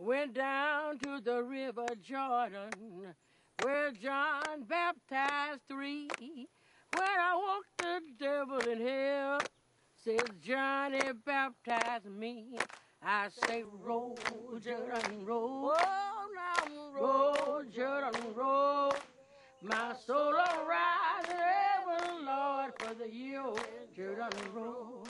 went down to the river Jordan, where John baptized three. When I walked the devil in hell, says Johnny baptized me. I say, roll, Jordan, roll. Oh, now roll, Jordan, roll. My soul arise in heaven, Lord, for the year Jordan roll.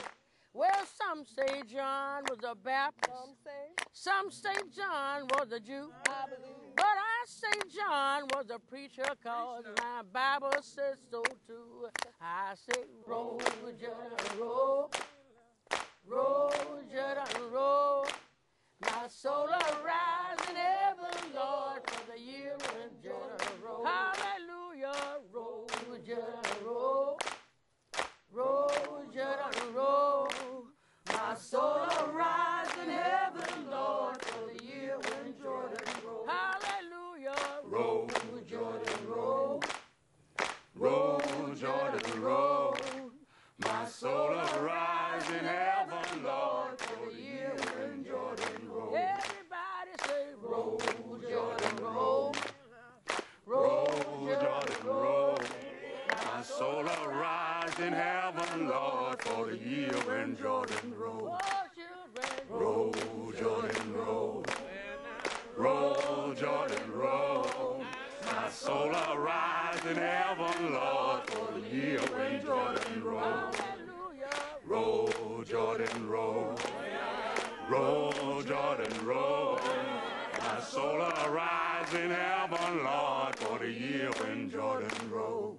Well, some say John was a Baptist. Some say, Some say John was a Jew. I believe. But I say John was a preacher cause my Bible says so too. I say roll, Jordan, roll. Roll, Jordan, roll. My soul arise in heaven, Lord, for the year when Jordan roll. Hallelujah, roll, Jordan, roll. Roll, Jordan, roll. My soul arise in heaven, Lord, for the year when Jordan roll. Hallelujah, Roll, Jordan, roll. roll, Jordan, roll. My soul arise in heaven, Lord, for the year when Jordan roll. Everybody say, roll, Jordan, roll. Roll, Jordan, roll. My soul arise in heaven, Lord, for the year when Jordan roll. Oh, Roll, Jordan, roll. Roll, Jordan, roll. My soul arise in heaven, Lord, for the year when Jordan roll. Jordan, roll. Roll, Jordan, roll. My soul arise in heaven, Lord, for the year when Jordan roll.